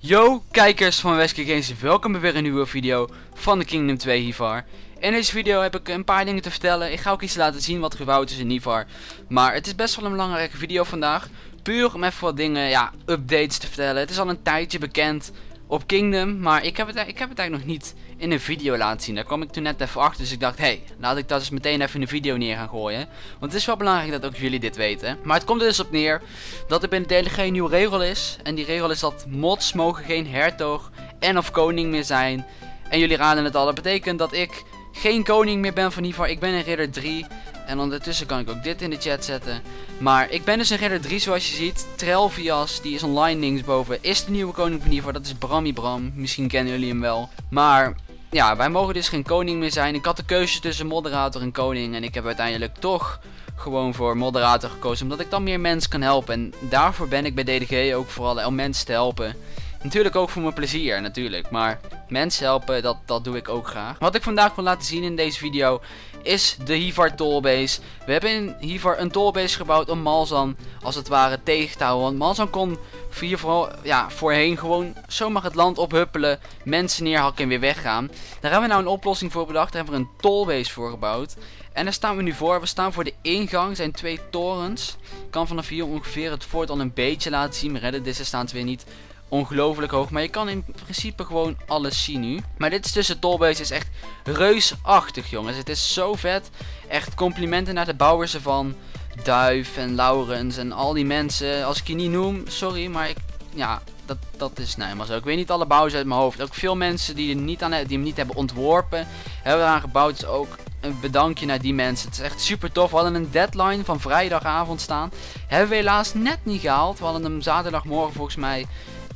Yo kijkers van Wesker Games, welkom bij weer een nieuwe video van de Kingdom 2 Hivar. In deze video heb ik een paar dingen te vertellen, ik ga ook iets laten zien wat gebouwd is in Hivar. Maar het is best wel een belangrijke video vandaag, puur om even wat dingen, ja, updates te vertellen. Het is al een tijdje bekend op Kingdom, maar ik heb het, ik heb het eigenlijk nog niet in een video laten zien. Daar kwam ik toen net even achter, dus ik dacht, hé, hey, laat ik dat eens meteen even in een video neer gaan gooien. Want het is wel belangrijk dat ook jullie dit weten. Maar het komt er dus op neer dat er binnen DLG een nieuwe regel is. En die regel is dat mods mogen geen hertog en of koning meer zijn. En jullie raden het al, dat betekent dat ik geen koning meer ben van Ivar. Ik ben een ridder 3. En ondertussen kan ik ook dit in de chat zetten. Maar ik ben dus een ridder 3 zoals je ziet. Trelvias, die is online linksboven, is de nieuwe koning van Ivar. Dat is Brammy Bram. Misschien kennen jullie hem wel. Maar ja, wij mogen dus geen koning meer zijn. Ik had de keuze tussen moderator en koning. En ik heb uiteindelijk toch gewoon voor moderator gekozen. Omdat ik dan meer mensen kan helpen. En daarvoor ben ik bij DDG ook vooral om mensen te helpen. Natuurlijk ook voor mijn plezier, natuurlijk. Maar mensen helpen, dat, dat doe ik ook graag. Wat ik vandaag wil laten zien in deze video is de Hivar tollbase. We hebben in Hivar een tollbase gebouwd om Malzan als het ware tegen te houden. Want Malzan kon hier voor, ja, voorheen gewoon zomaar het land ophuppelen, mensen neerhakken en weer weggaan. Daar hebben we nou een oplossing voor bedacht. Daar hebben we een tollbase voor gebouwd. En daar staan we nu voor. We staan voor de ingang. Zijn twee torens. Ik kan vanaf hier ongeveer het fort al een beetje laten zien. Mijn redden staan weer niet ongelooflijk hoog. Maar je kan in principe gewoon alles zien nu. Maar dit is de tollbase is echt reusachtig jongens. Het is zo vet. Echt complimenten naar de bouwers ervan. Duif en Laurens en al die mensen. Als ik je niet noem, sorry, maar ik, ja, dat, dat is nou helemaal zo. Ik weet niet alle bouwers uit mijn hoofd. Ook veel mensen die, er niet aan, die hem niet hebben ontworpen, hebben eraan gebouwd. Dus ook een bedankje naar die mensen. Het is echt super tof. We hadden een deadline van vrijdagavond staan. Hebben we helaas net niet gehaald. We hadden hem zaterdagmorgen volgens mij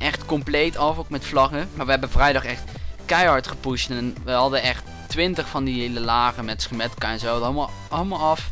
echt compleet af, ook met vlaggen. Maar we hebben vrijdag echt keihard gepusht. En we hadden echt 20 van die hele lagen met schemetka en zo. Allemaal, allemaal af.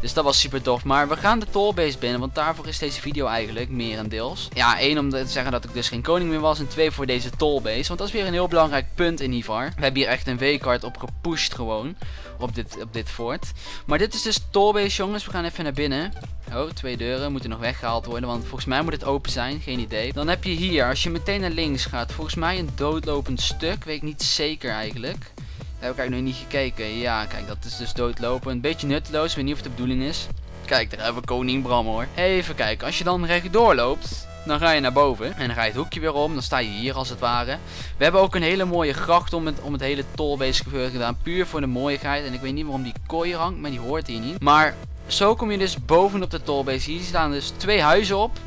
Dus dat was super tof. Maar we gaan de tollbase binnen. Want daarvoor is deze video eigenlijk merendeels. Ja, één om te zeggen dat ik dus geen koning meer was. En twee voor deze tollbase. Want dat is weer een heel belangrijk punt in Ivar. We hebben hier echt een W-kaart op gepusht gewoon. Op dit, op dit fort. Maar dit is dus tollbase jongens. We gaan even naar binnen. Oh, twee deuren moeten nog weggehaald worden. Want volgens mij moet het open zijn. Geen idee. Dan heb je hier, als je meteen naar links gaat. Volgens mij een doodlopend stuk. Weet ik niet zeker eigenlijk heb ik eigenlijk nog niet gekeken. Ja, kijk, dat is dus doodlopen. Een beetje nutteloos, weet niet of het de bedoeling is. Kijk, daar hebben we koning Bram hoor. Even kijken, als je dan rechtdoor loopt, dan ga je naar boven. En dan ga je het hoekje weer om, dan sta je hier als het ware. We hebben ook een hele mooie gracht om het, om het hele tolbase gebeuren gedaan. Puur voor de mooiigheid. En ik weet niet waarom die kooi hangt, maar die hoort hier niet. Maar zo kom je dus bovenop de tolbase. Hier staan dus twee huizen op.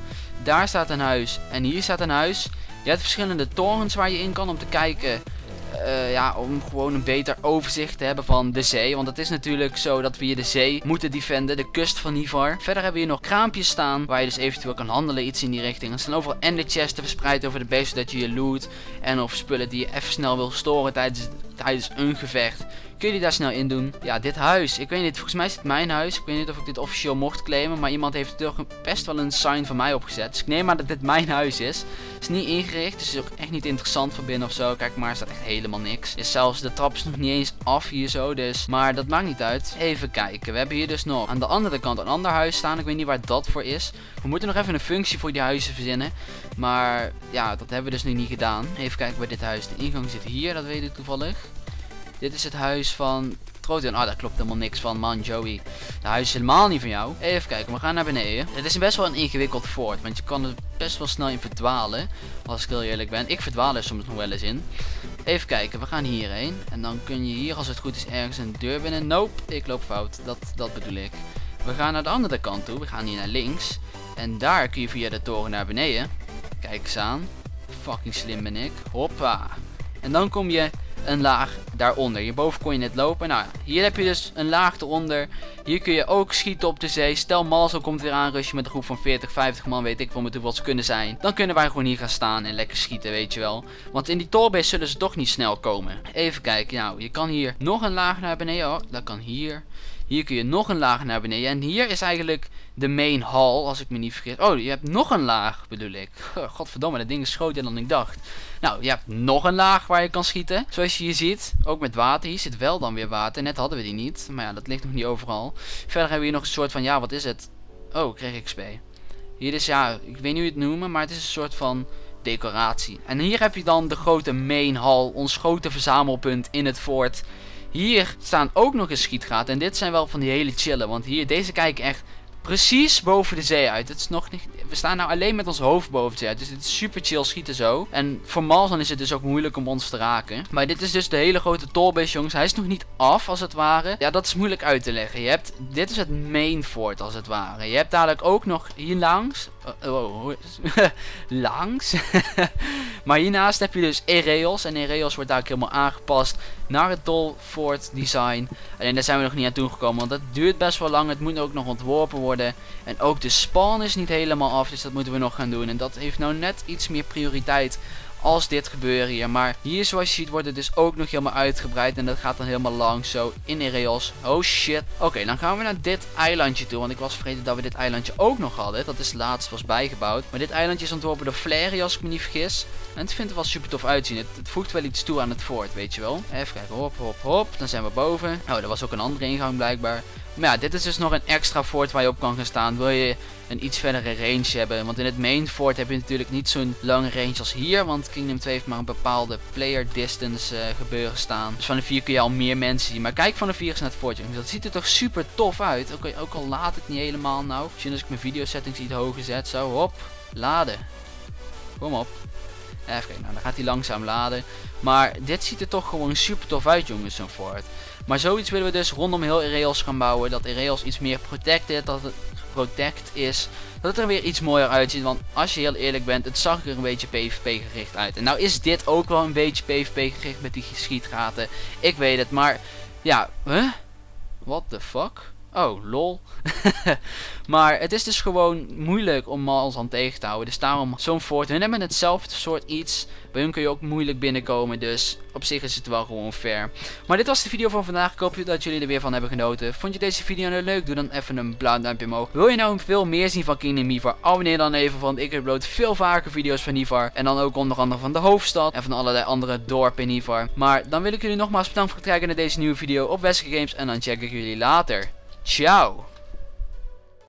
Daar staat een huis en hier staat een huis. Je hebt verschillende torens waar je in kan om te kijken uh, ja, om gewoon een beter overzicht te hebben van de zee. Want het is natuurlijk zo dat we hier de zee moeten defenden, de kust van Nivar. Verder hebben we hier nog kraampjes staan, waar je dus eventueel kan handelen, iets in die richting. Er staan overal ender chesten verspreid over de base, zodat je je loot en of spullen die je even snel wil storen tijdens, tijdens een gevecht Kun je daar snel in doen? Ja, dit huis. Ik weet niet, volgens mij is het mijn huis. Ik weet niet of ik dit officieel mocht claimen. Maar iemand heeft toch best wel een sign van mij opgezet. Dus ik neem maar dat dit mijn huis is. Het is niet ingericht, dus het is ook echt niet interessant van binnen of zo. Kijk maar, er staat echt helemaal niks. Is zelfs de trap is nog niet eens af hier zo, dus. Maar dat maakt niet uit. Even kijken. We hebben hier dus nog aan de andere kant een ander huis staan. Ik weet niet waar dat voor is. We moeten nog even een functie voor die huizen verzinnen. Maar ja, dat hebben we dus nu niet gedaan. Even kijken waar dit huis. De ingang zit hier, dat weet ik toevallig. Dit is het huis van Trotion. Ah, daar klopt helemaal niks van, man, Joey. Het huis is helemaal niet van jou. Even kijken, we gaan naar beneden. Het is best wel een ingewikkeld fort, want je kan er best wel snel in verdwalen. Als ik heel eerlijk ben. Ik verdwaal er soms nog wel eens in. Even kijken, we gaan hierheen. En dan kun je hier, als het goed is, ergens een deur binnen. Nope, ik loop fout. Dat, dat bedoel ik. We gaan naar de andere kant toe. We gaan hier naar links. En daar kun je via de toren naar beneden. Kijk eens aan. Fucking slim ben ik. Hoppa. En dan kom je een laag daaronder. Hierboven kon je net lopen. Nou, hier heb je dus een laag eronder. Hier kun je ook schieten op de zee. Stel Malzo komt weer aanrushen met een groep van 40, 50 man. Weet ik wel met hoeveel ze kunnen zijn. Dan kunnen wij gewoon hier gaan staan en lekker schieten, weet je wel. Want in die tollbase zullen ze toch niet snel komen. Even kijken. Nou, je kan hier nog een laag naar beneden. Oh, dat kan hier. Hier kun je nog een laag naar beneden. En hier is eigenlijk de main hall, als ik me niet vergis. Oh, je hebt nog een laag, bedoel ik. Godverdomme, dat ding is groter dan ik dacht. Nou, je hebt nog een laag waar je kan schieten. Zoals je hier ziet, ook met water. Hier zit wel dan weer water. Net hadden we die niet. Maar ja, dat ligt nog niet overal. Verder hebben we hier nog een soort van, ja, wat is het? Oh, kreeg ik XP. Hier is, ja, ik weet niet hoe je het noemen, maar het is een soort van decoratie. En hier heb je dan de grote main hall, ons grote verzamelpunt in het fort. Hier staan ook nog eens schietgaten. En dit zijn wel van die hele chillen. Want hier, deze kijken echt precies boven de zee uit. Het is nog niet, we staan nou alleen met ons hoofd boven uit. Dus dit is super chill schieten zo. En voor Malzan is het dus ook moeilijk om ons te raken. Maar dit is dus de hele grote tollbase jongens. Hij is nog niet af als het ware. Ja dat is moeilijk uit te leggen. Je hebt, dit is het main fort als het ware. Je hebt dadelijk ook nog hier langs. Oh, oh, oh langs. maar hiernaast heb je dus Ereos. En Ereos wordt daar helemaal aangepast naar het Fort design. Alleen daar zijn we nog niet aan toegekomen. Want dat duurt best wel lang. Het moet ook nog ontworpen worden. En ook de spawn is niet helemaal af. Dus dat moeten we nog gaan doen. En dat heeft nou net iets meer prioriteit als dit gebeuren hier. Maar hier zoals je ziet wordt het dus ook nog helemaal uitgebreid. En dat gaat dan helemaal lang zo in Ereos. Oh shit. Oké, dan gaan we naar dit eilandje toe. Want ik was vergeten dat we dit eilandje ook nog hadden. Dat is laatst was bijgebouwd. Maar dit eilandje is ontworpen door Flary als ik me niet vergis. En het vindt er wel super tof uitzien. Het, voegt wel iets toe aan het fort, weet je wel. Even kijken. Hop, hop, hop. Dan zijn we boven. Oh, er was ook een andere ingang blijkbaar. Maar ja, dit is dus nog een extra fort waar je op kan gaan staan. Wil je een iets verdere range hebben. Want in het main fort heb je natuurlijk niet zo'n lange range als hier. Want Kingdom 2 heeft maar een bepaalde player distance uh, gebeuren staan. Dus van de 4 kun je al meer mensen zien. Maar kijk van de 4 eens naar het fort. Dat ziet er toch super tof uit. Ook, ook al laat het niet helemaal nou. Misschien als ik mijn video settings iets hoger zet. Zo, hop. Laden. Kom op. Even kijken, nou dan gaat hij langzaam laden. Maar dit ziet er toch gewoon super tof uit jongens, zo'n fort. Maar zoiets willen we dus rondom heel Areals gaan bouwen. Dat Areals iets meer protected, dat het protect is. Dat het er weer iets mooier uitziet. Want als je heel eerlijk bent, het zag er een beetje PvP gericht uit. En nou is dit ook wel een beetje PvP gericht met die schietgaten. Ik weet het, maar ja, huh? What the fuck? Oh, lol. maar het is dus gewoon moeilijk om Malzan tegen te houden. Dus daarom zo'n fort. Hun hebben hetzelfde soort iets. Bij hun kun je ook moeilijk binnenkomen. Dus op zich is het wel gewoon fair. Maar dit was de video van vandaag. Ik hoop dat jullie er weer van hebben genoten. Vond je deze video nou leuk? Doe dan even een blauw duimpje omhoog. Wil je nou veel meer zien van Kingdom Ivar? Abonneer dan even. Want ik upload veel vaker video's van Ivar. En dan ook onder andere van de hoofdstad. En van allerlei andere dorpen in Ivar. Maar dan wil ik jullie nogmaals bedanken voor het kijken naar deze nieuwe video op Wesker Games. En dan check ik jullie later. Tchau!